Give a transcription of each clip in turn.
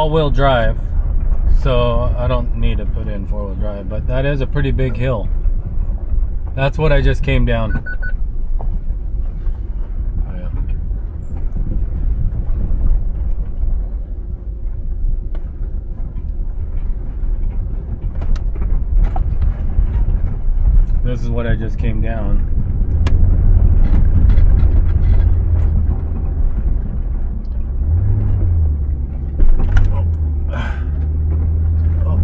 all-wheel drive, so I don't need to put in four-wheel drive. But that is a pretty big hill. That's what I just came down. Oh. This is what I just came down. Oh.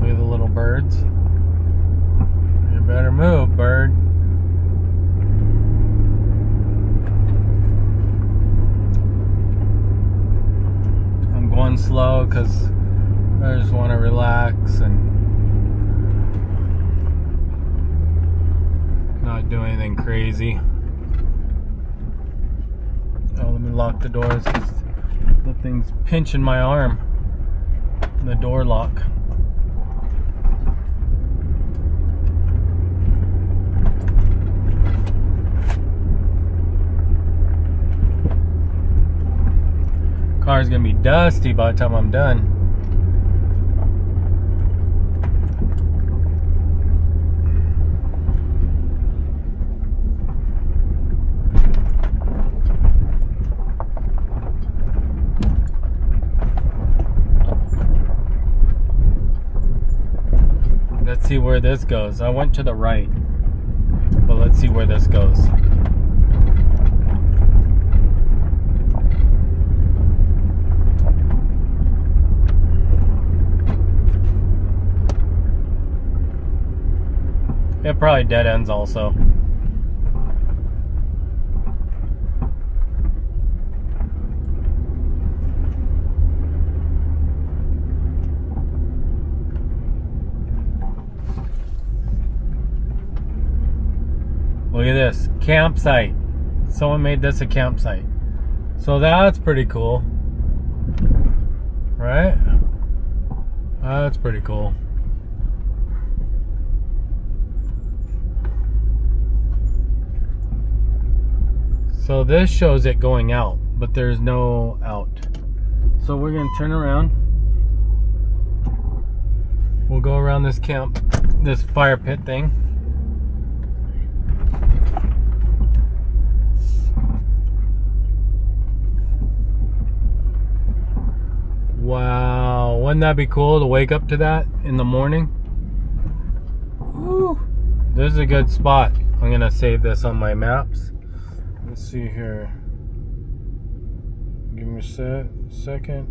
Look at the little birds. You better move, bird. I'm going slow because I just want to relax and not do anything crazy. Oh, let me lock the doors because the thing's pinching my arm. The door lock. Car's gonna be dusty by the time I'm done. Let's see where this goes. I went to the right, but let's see where this goes. It probably dead ends also. Look at this campsite. Someone made this a campsite. So that's pretty cool. Right? That's pretty cool. So this shows it going out, but there's no out. So we're gonna turn around. We'll go around this camp, this fire pit thing. Wow, wouldn't that be cool to wake up to that in the morning? Woo. This is a good spot. I'm gonna save this on my maps. Let's see here. Give me a set, second.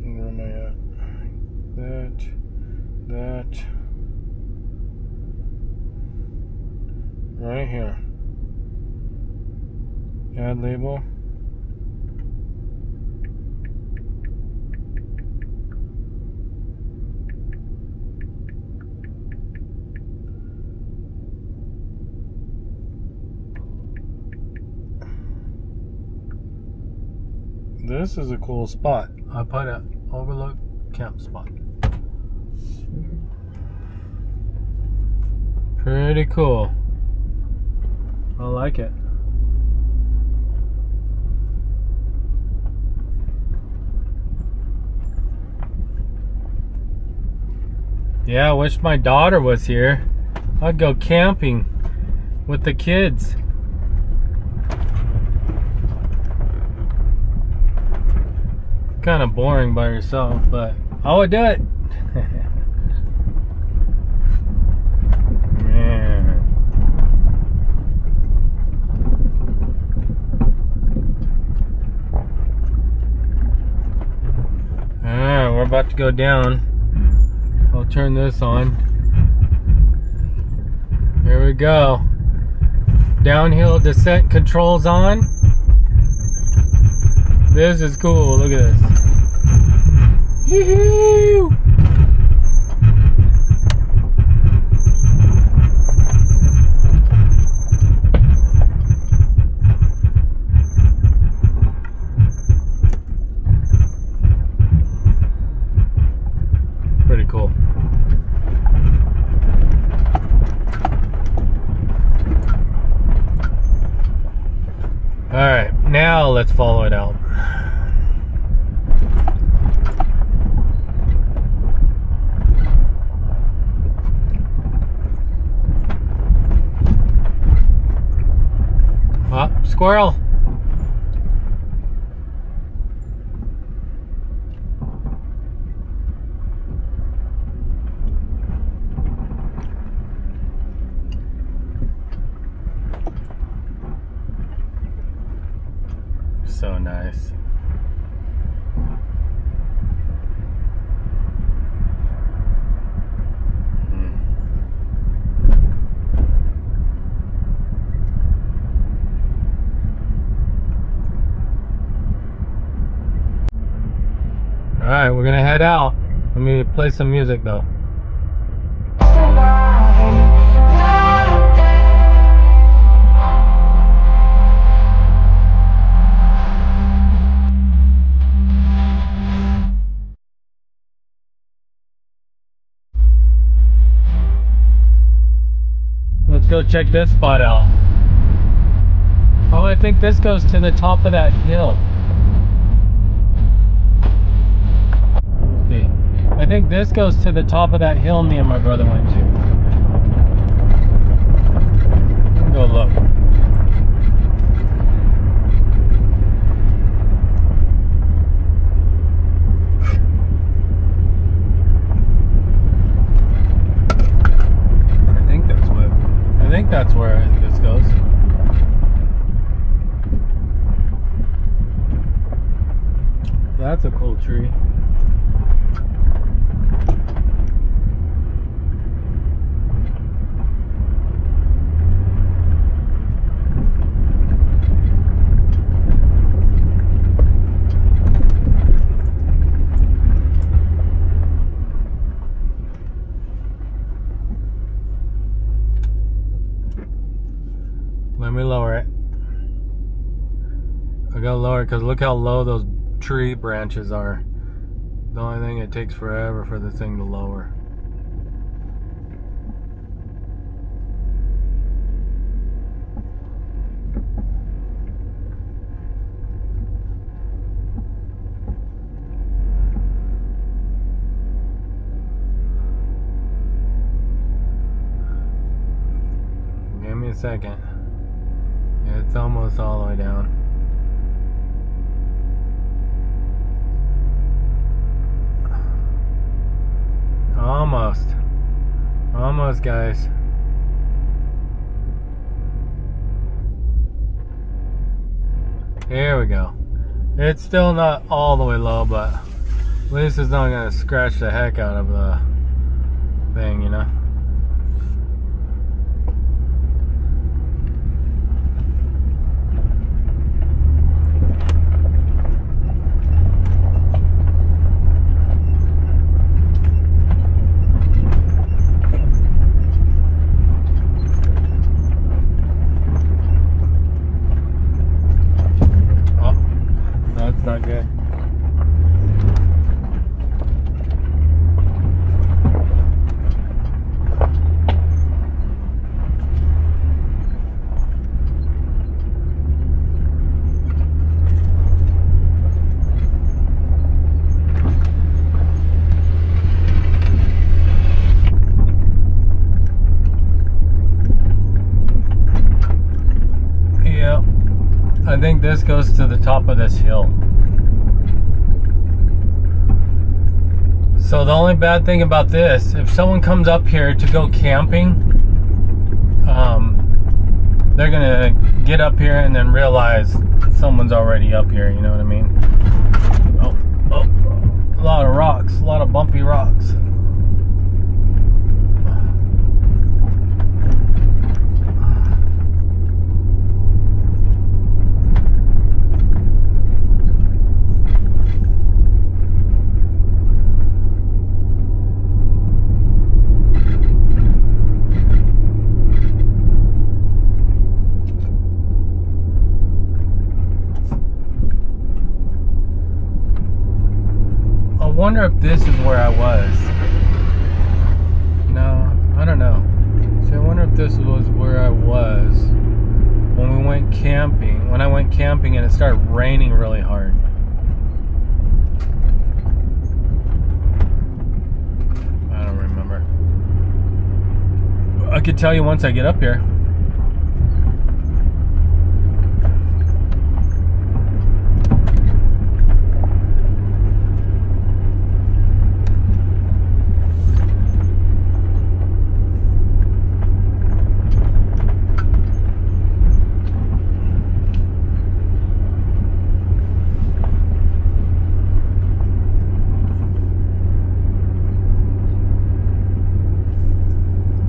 Where am I at? That, that. Right here. Add label. This is a cool spot. I put a overlook camp spot. Pretty cool. I like it. Yeah, I wish my daughter was here. I'd go camping with the kids. Kind of boring by yourself, but I would do it. Alright, we're about to go down. I'll turn this on. Here we go. Downhill descent controls on. This is cool. Look at this. Pretty cool. All right, now let's fall. Squirrel. So nice. Hmm. All right, we're gonna head out. Let me play some music though. Let's go check this spot out. Oh, I think this goes to the top of that hill. I think this goes to the top of that hill me and my brother went to. Go look. I think that's what. I think that's where this goes. That's a cool tree. Let me lower it. I gotta lower because look how low those tree branches are. The only thing it takes forever for the thing to lower. Give me a second. It's almost all the way down. Almost. Almost, guys. Here we go. It's still not all the way low, but at least it's not going to scratch the heck out of the thing, you know? Oh, that's not good. Yep. I think this goes to the top of this hill. So the only bad thing about this, if someone comes up here to go camping, um, they're gonna get up here and then realize someone's already up here. You know what I mean? Oh, oh, a lot of rocks, a lot of bumpy rocks. I wonder if this is where I was. No, I don't know. See, I wonder if this was where I was when we went camping. when I went camping and it started raining really hard. I don't remember. I could tell you once I get up here.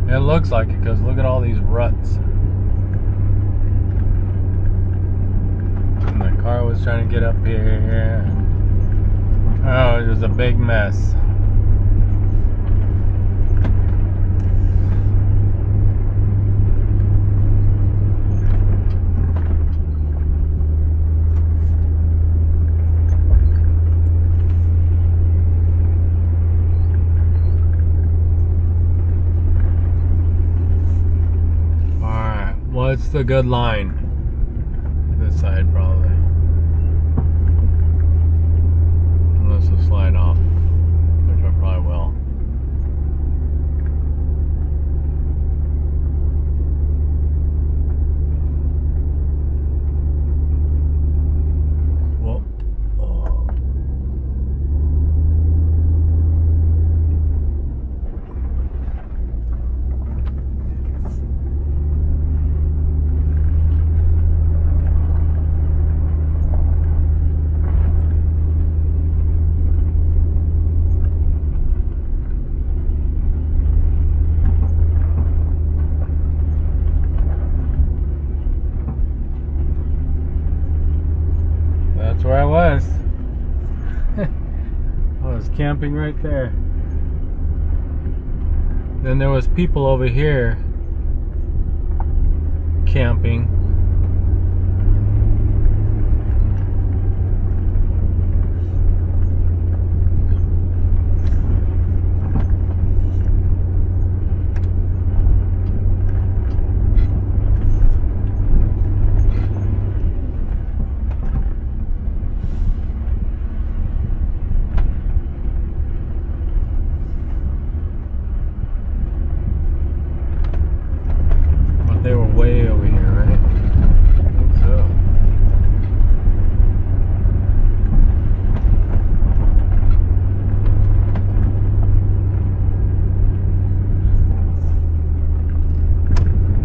It looks like it because look at all these ruts. And the car was trying to get up here. Oh, it was a big mess. Alright, what's the good line? This side, probably. Unless I slide off, which I probably will. Whoa. Oh. That's where I was. I was camping right there. Then there was people over here camping. But they were way over here, right? I think so.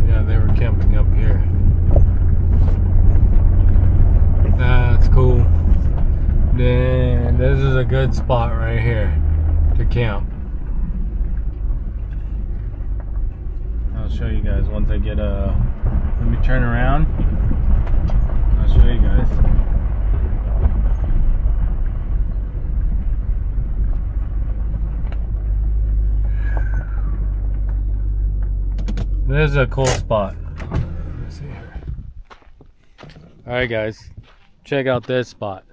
Yeah, they were camping up here. That's cool. Then this is a good spot right here to camp. I'll show you guys once I get a. Let me turn around. I'll show you guys. This is a cool spot. Let's see here. All right, guys, check out this spot.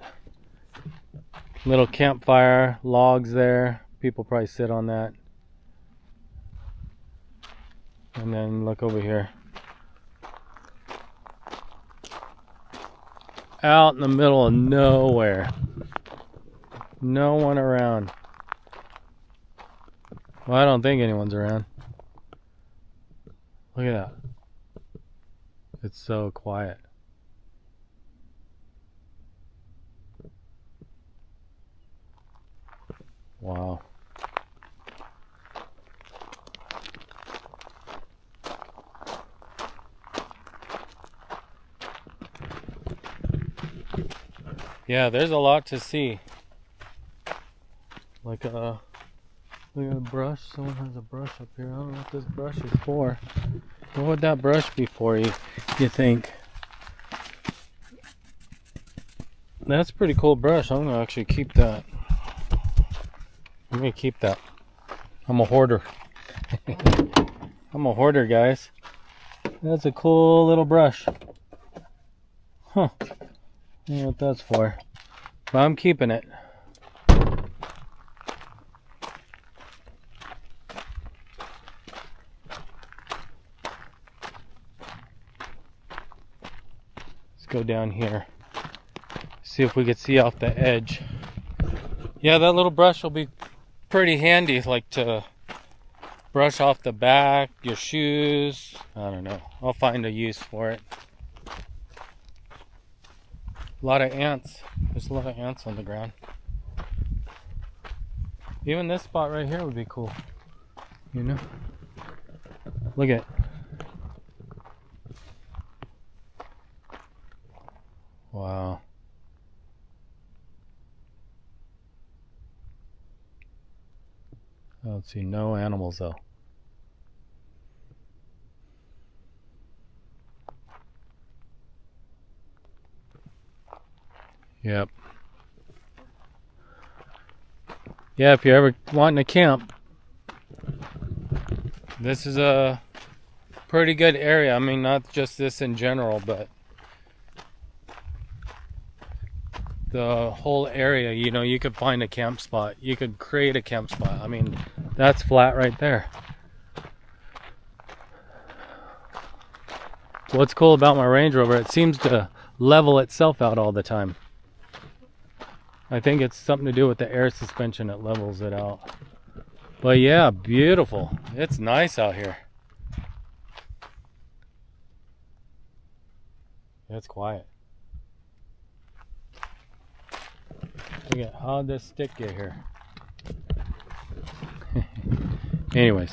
Little campfire, logs there. People probably sit on that. And then look over here. Out in the middle of nowhere. No one around. Well, I don't think anyone's around. Look at that. It's so quiet. Wow. Yeah, there's a lot to see. Like uh look at a brush. Someone has a brush up here. I don't know what this brush is for. What would that brush be for you you think? That's a pretty cool brush. I'm gonna actually keep that. I'm gonna keep that. I'm a hoarder. I'm a hoarder, guys. That's a cool little brush. Huh. I don't know what that's for. But I'm keeping it. Go down here. See if we could see off the edge. Yeah, that little brush will be pretty handy, like to brush off the back, your shoes. I don't know. I'll find a use for it. A lot of ants. There's a lot of ants on the ground. Even this spot right here would be cool. You know? Look at Wow. I don't see no animals though. Yep. Yeah, if you're ever wanting to camp, this is a pretty good area. I mean, not just this in general, but the whole area, you know, you could find a camp spot. You could create a camp spot. I mean, that's flat right there. What's cool about my Range Rover, it seems to level itself out all the time. I think it's something to do with the air suspension, it levels it out. But yeah, beautiful. It's nice out here. It's quiet. Look at how this stick get here. Anyways,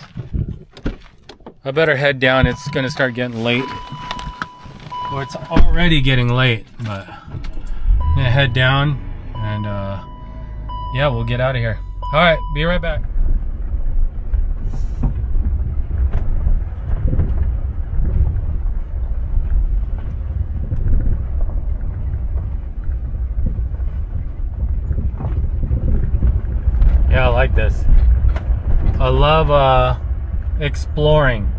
I better head down. It's gonna start getting late. Well, it's already getting late, but I'm gonna head down and uh, yeah, we'll get out of here. All right, be right back. Yeah, I like this. I love uh, exploring.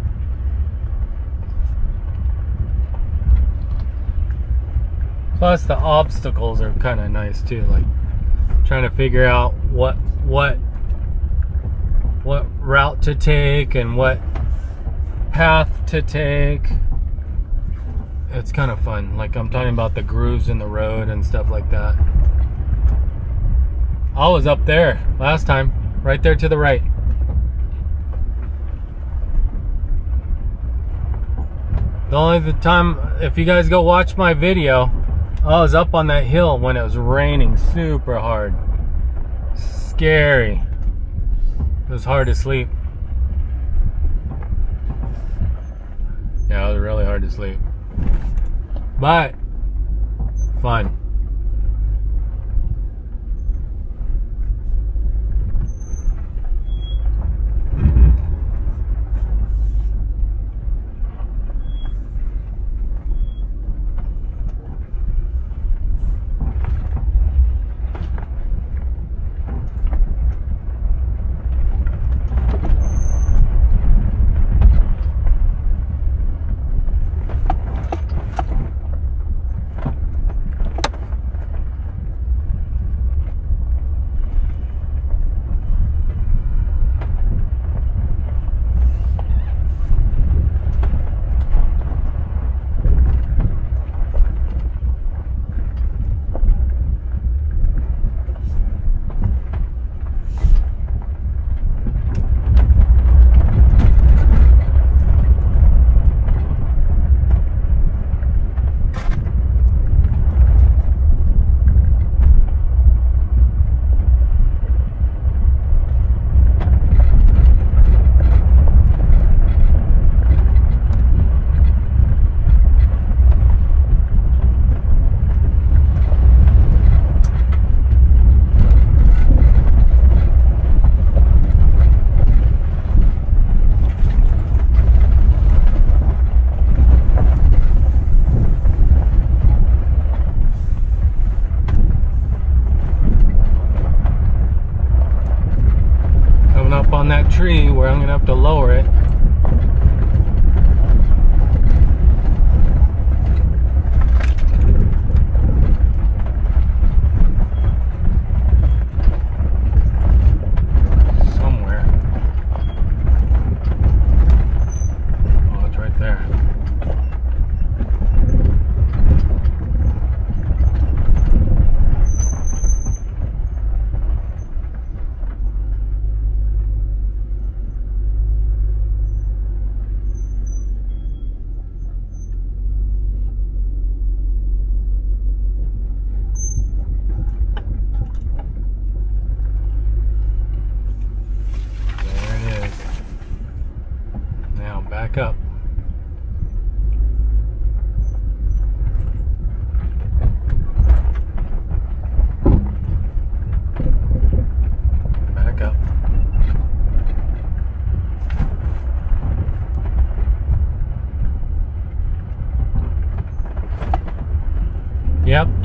Plus the obstacles are kind of nice too, like trying to figure out what what what route to take and what path to take. It's kind of fun. Like I'm talking about the grooves in the road and stuff like that. I was up there last time, right there to the right. The only the time, if you guys go watch my video, I was up on that hill when it was raining super hard. Scary. It was hard to sleep. Yeah, it was really hard to sleep. But, fun.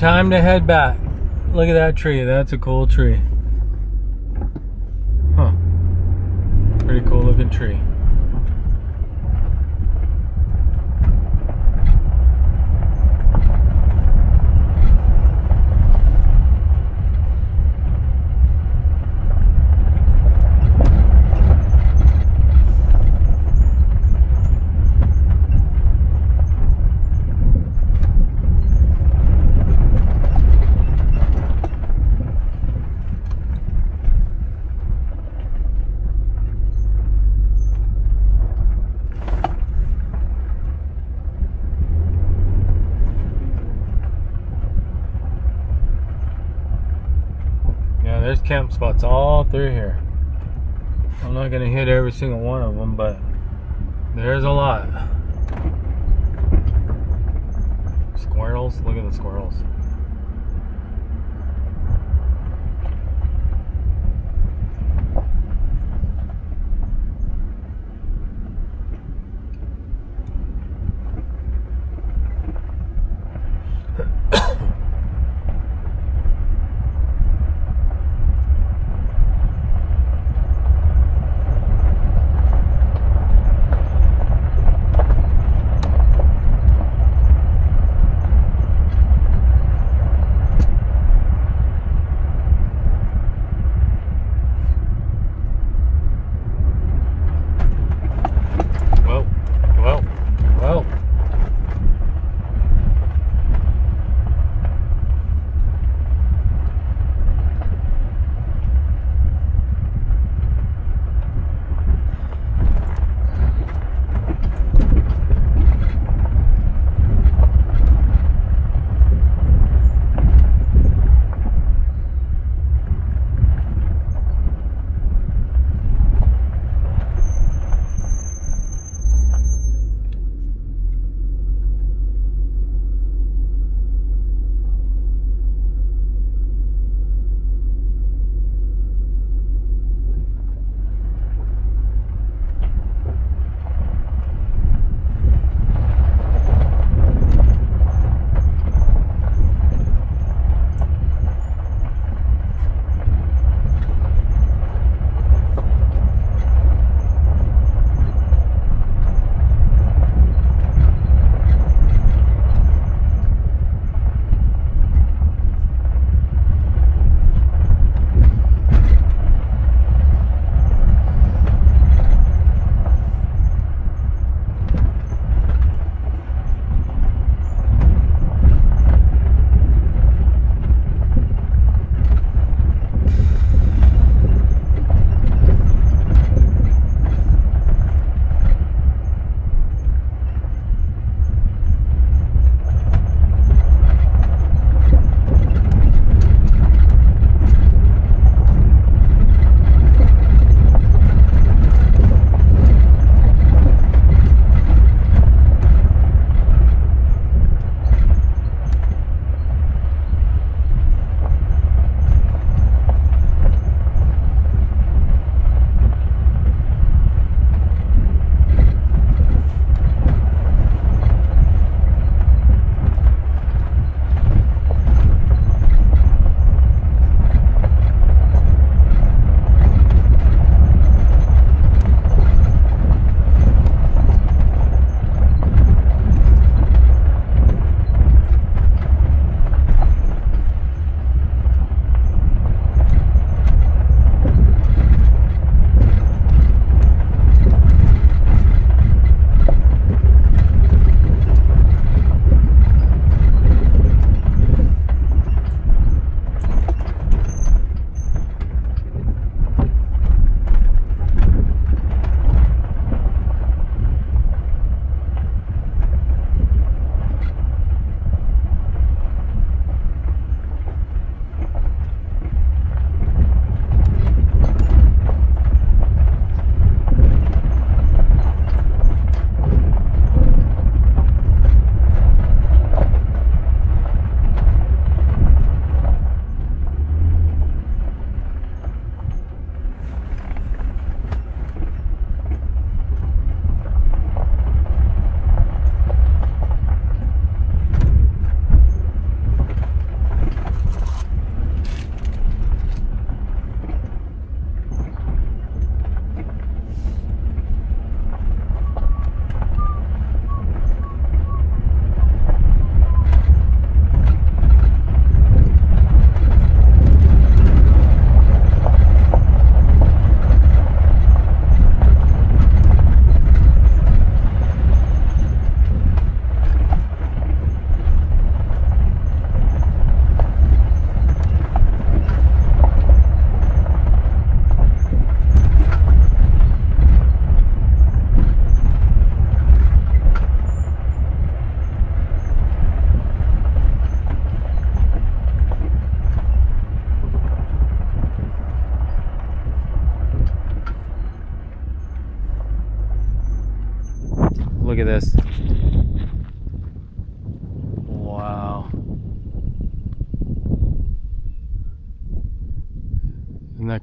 Time to head back. Look at that tree. That's a cool tree. Huh. Pretty cool looking tree. there's camp spots all through here. I'm not gonna hit every single one of them, but there's a lot. Squirrels, look at the squirrels.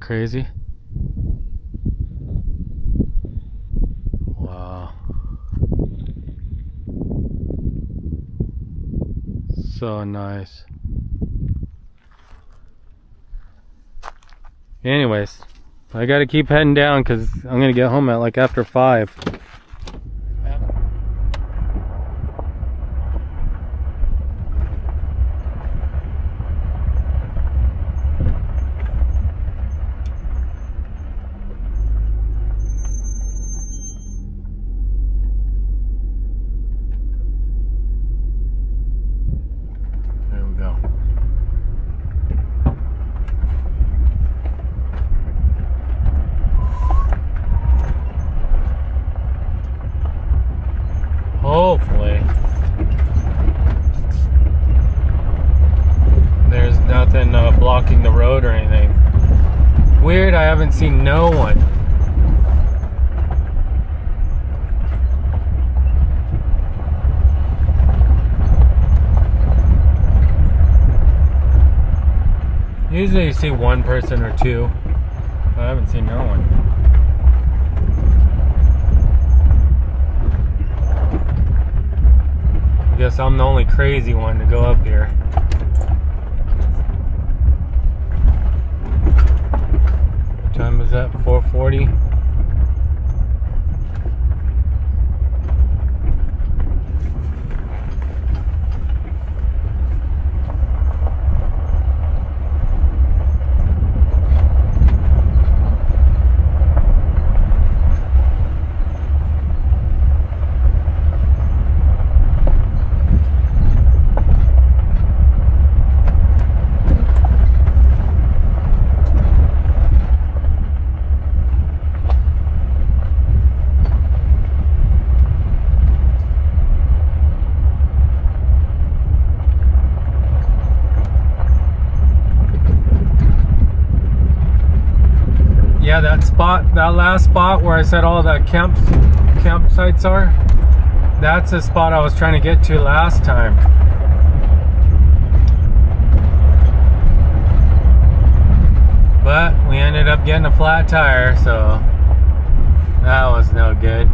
Crazy? Wow. So nice. Anyways, I gotta keep heading down because I'm gonna get home at like after 5. There we go. Hopefully. There's nothing uh, blocking the road or anything. Weird, I haven't seen no one. Usually you see person or two. I haven't seen no one. I guess I'm the only crazy one to go up here. What time is that? 440? Yeah, that spot, that last spot where I said all the camp campsites are, that's the spot I was trying to get to last time. But we ended up getting a flat tire, so that was no good.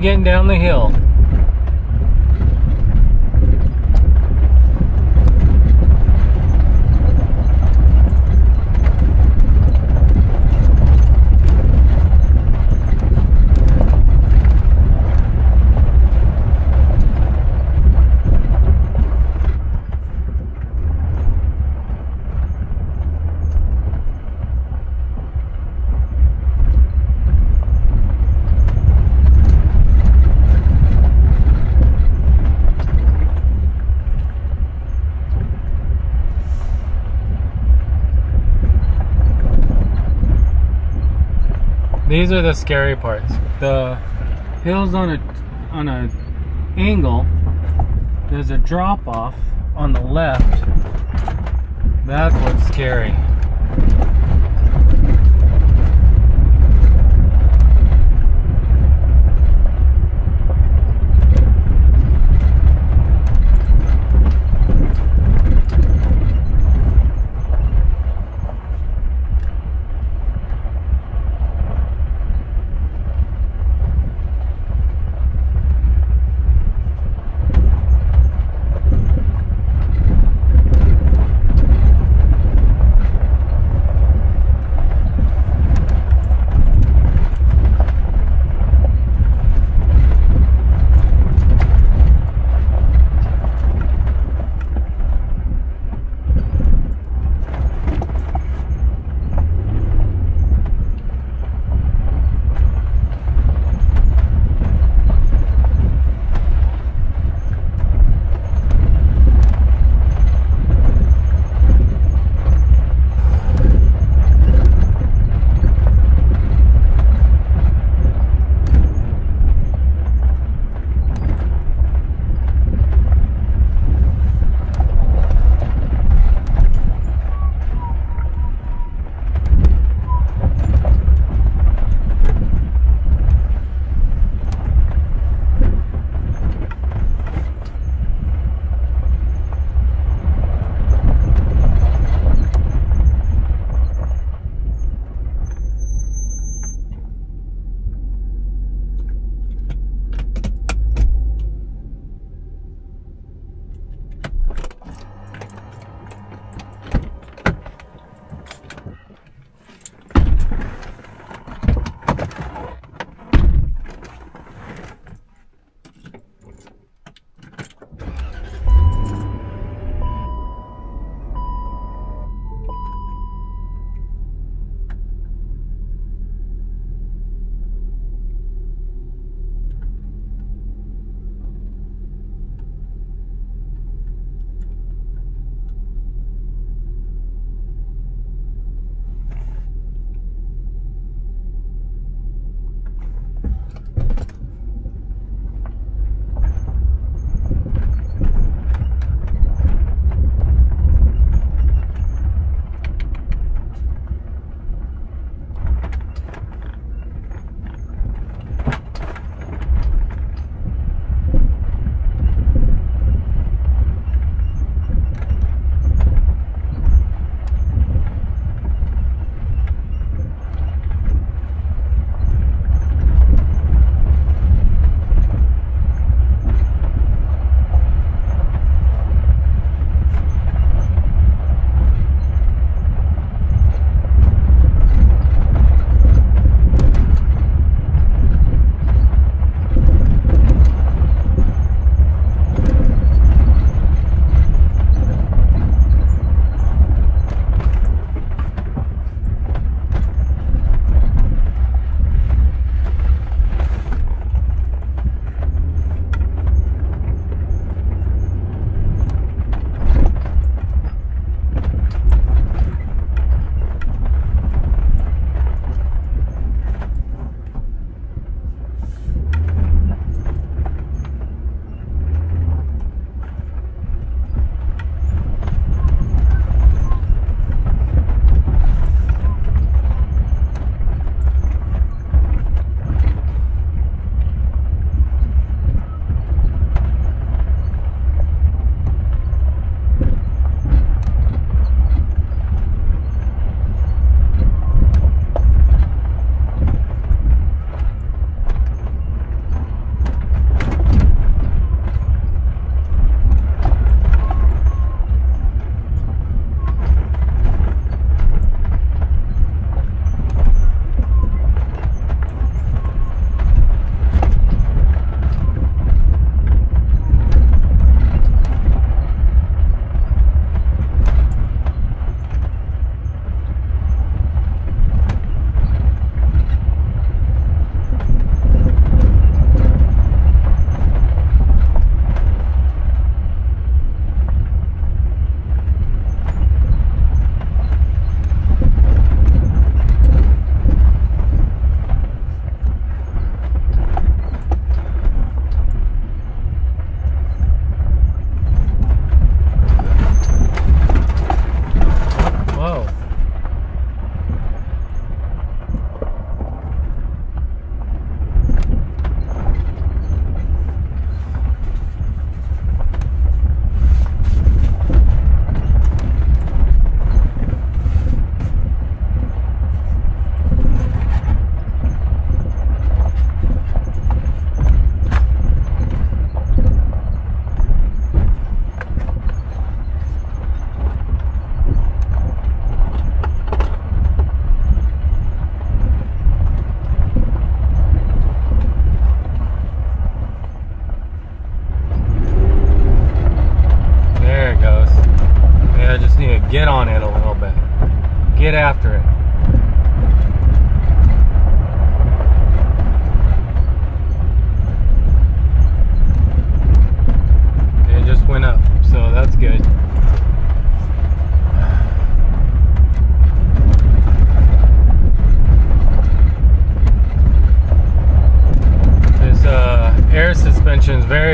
Getting down the hill. These are the scary parts. The hills on a on a angle. There's a drop off on the left. That's what's scary.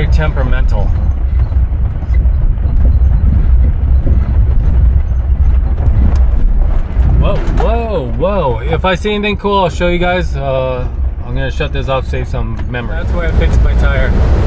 Temperamental. Whoa, whoa, whoa. If I see anything cool, I'll show you guys. Uh, I'm gonna shut this off, save some memory. That's where I fixed my tire.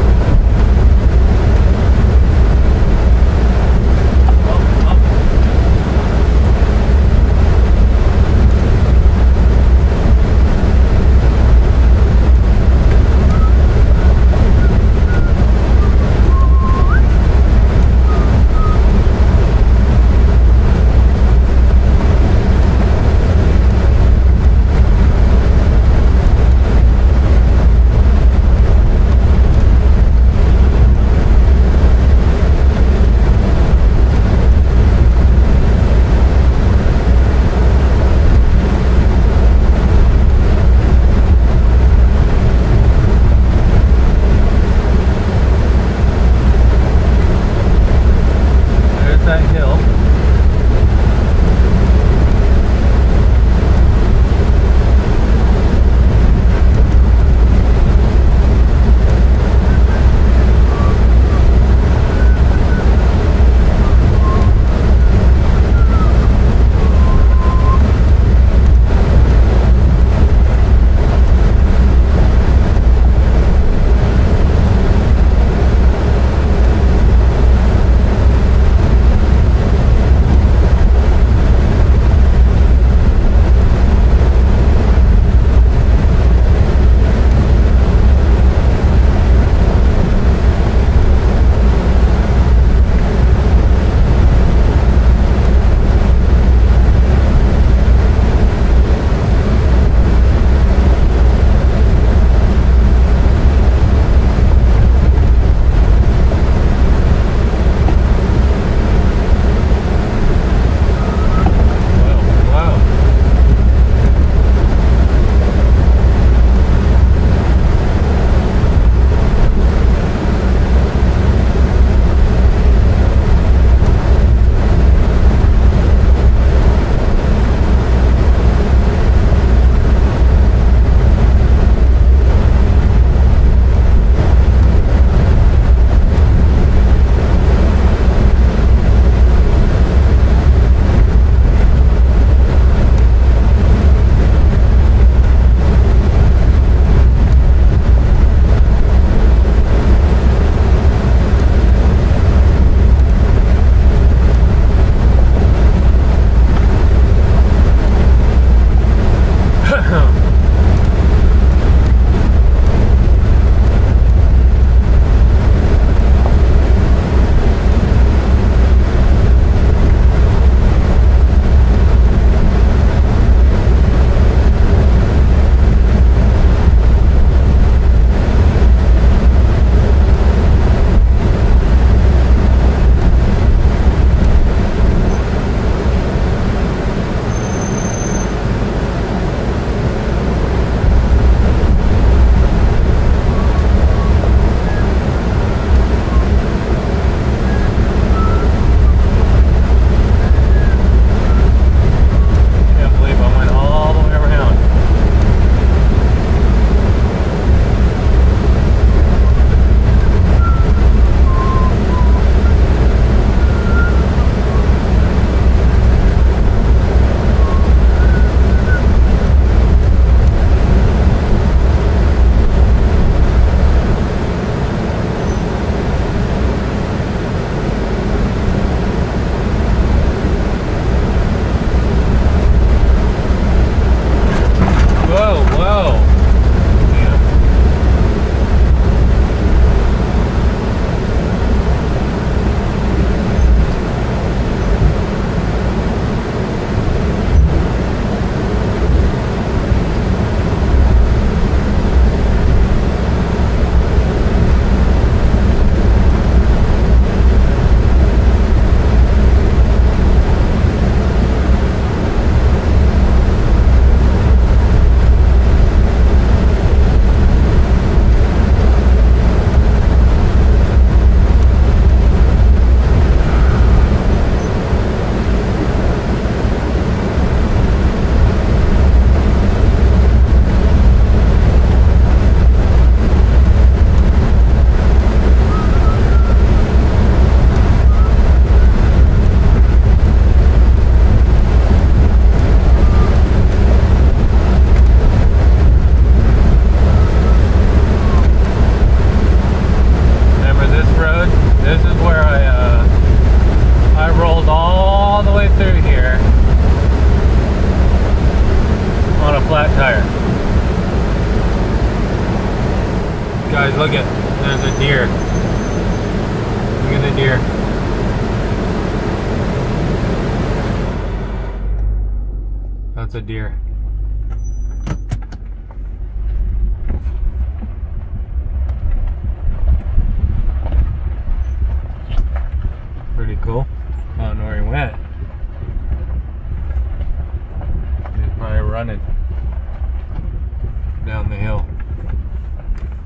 The hill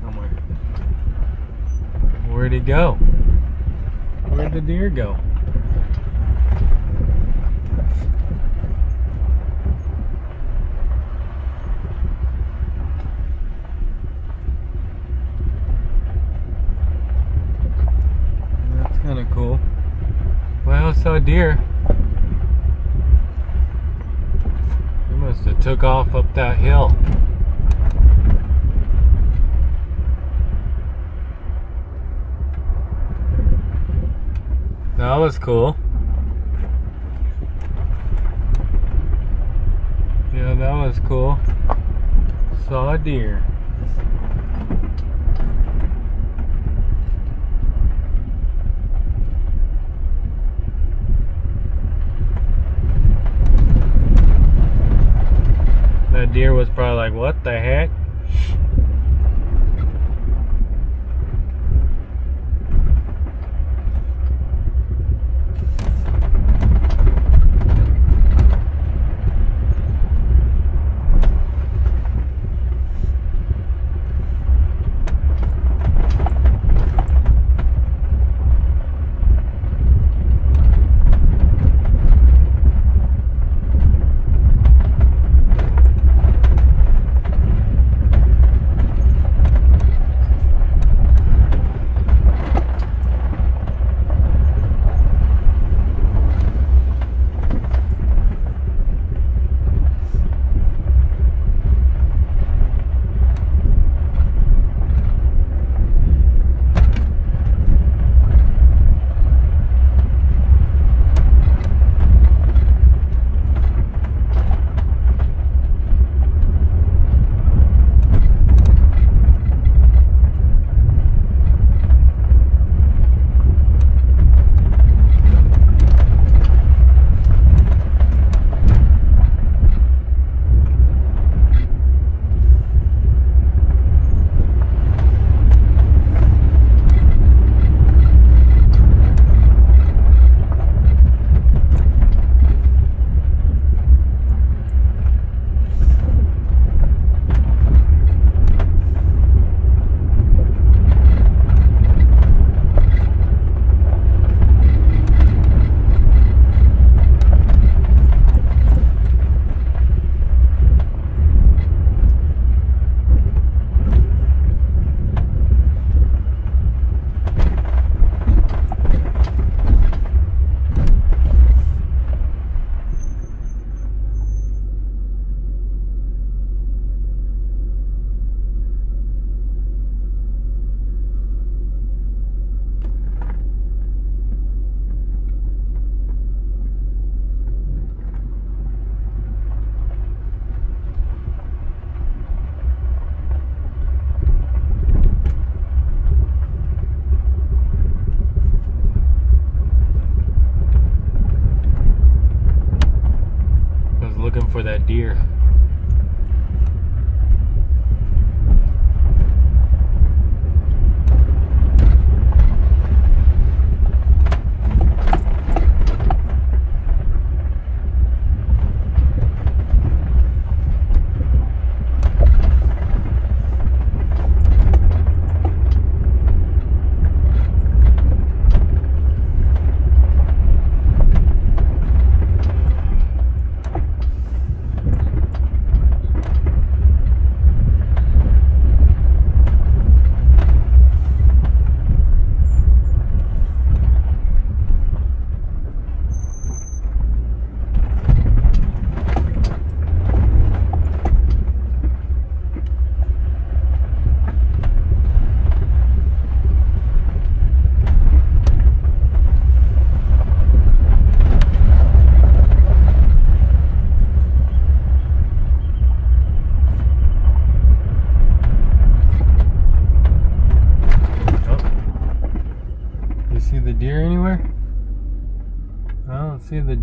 somewhere. Where'd he go? Where'd the deer go? That's kind of cool. Well, I saw a deer. He must have took off up that hill. That was cool. Yeah, that was cool. Saw a deer. That deer was probably like, what the heck?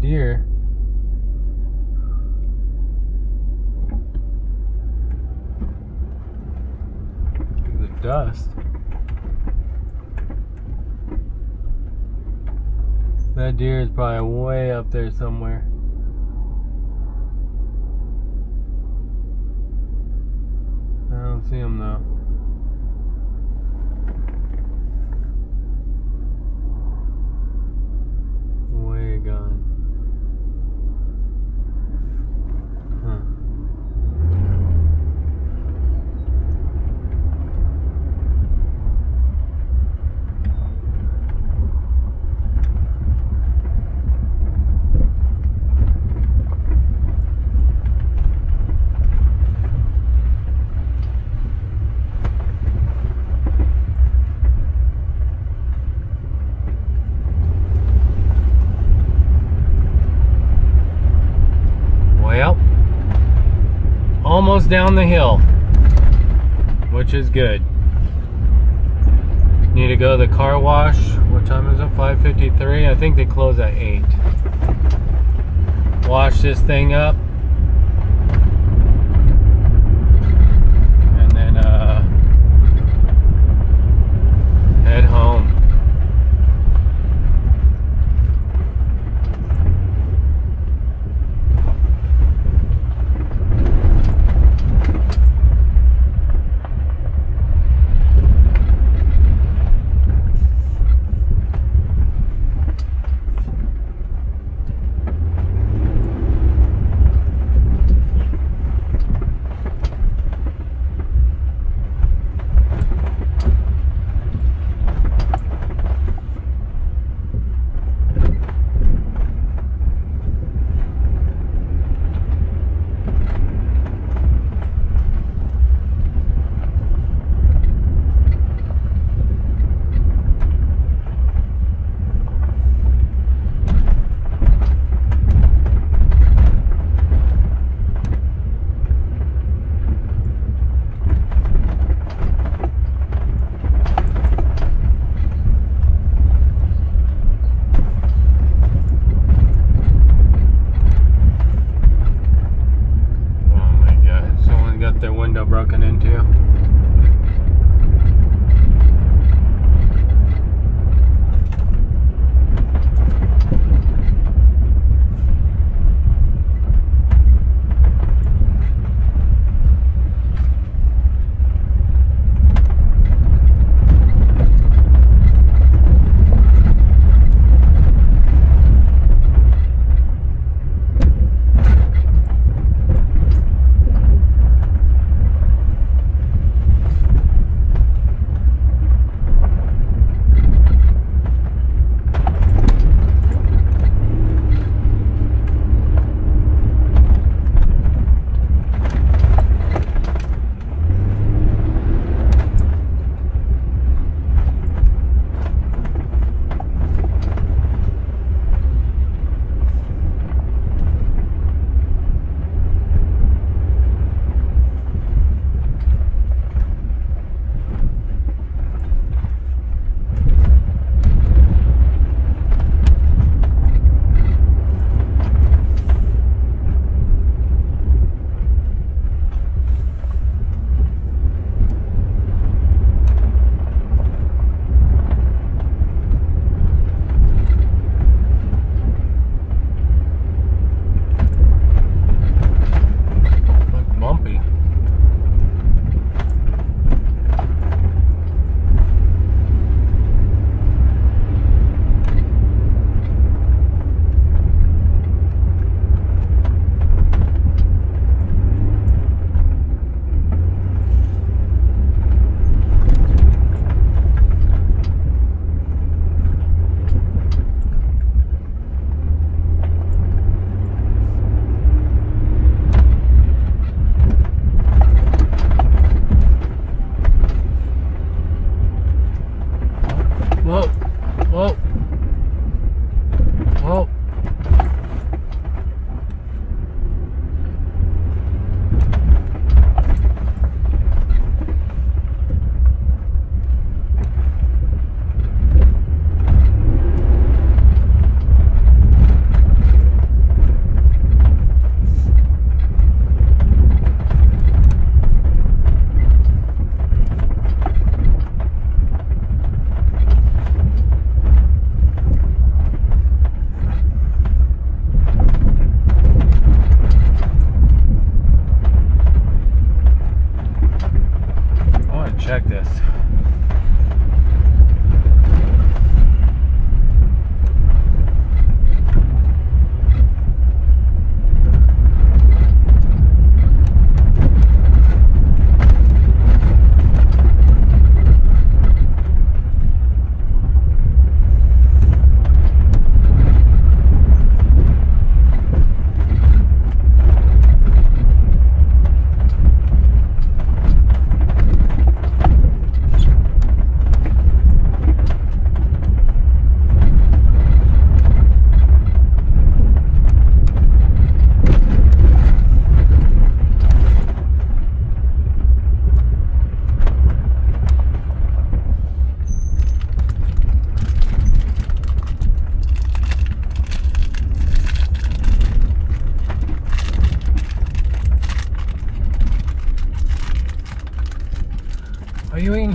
Deer. The dust. That deer is probably way up there somewhere. I don't see him though. Way gone. Huh. Well, almost down the hill, which is good. Need to go to the car wash. What time is it? 5:53. I think they close at 8. Wash this thing up.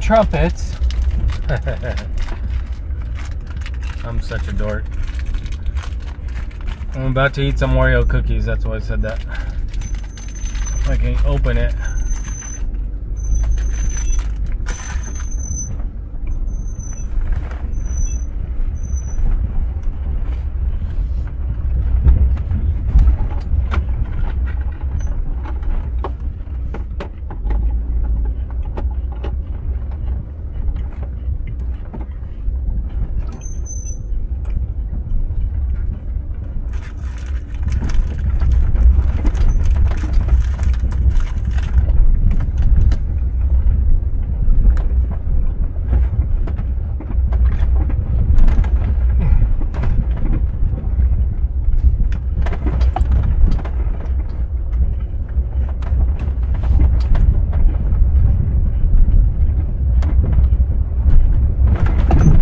Trumpets? I'm such a dork. I'm about to eat some Oreo cookies. That's why I said that. I can open it.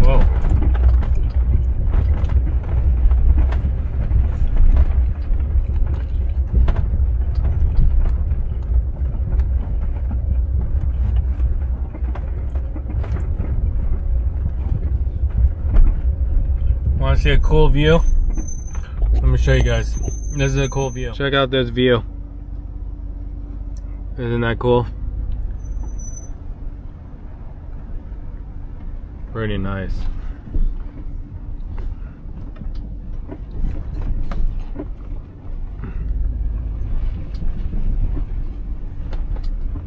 Whoa. Want to see a cool view? Let me show you guys. This is a cool view. Check out this view. Isn't that cool? Pretty nice.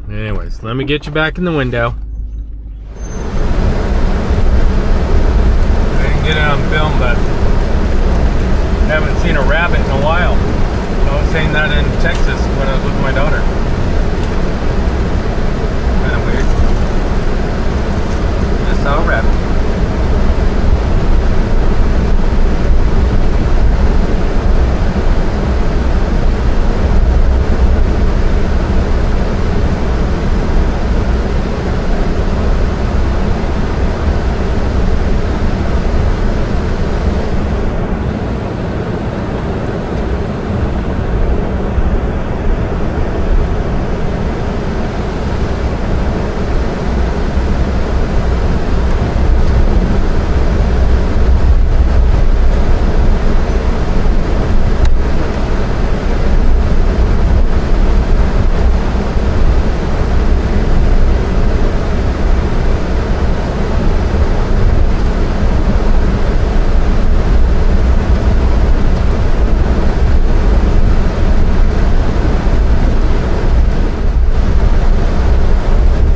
Anyways, let me get you back in the window. I didn't get it on film, but haven't seen a rabbit in a while. I was saying that in Texas when I was with my daughter. Kind of weird. Just saw a rabbit.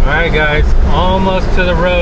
Alright guys, almost to the road.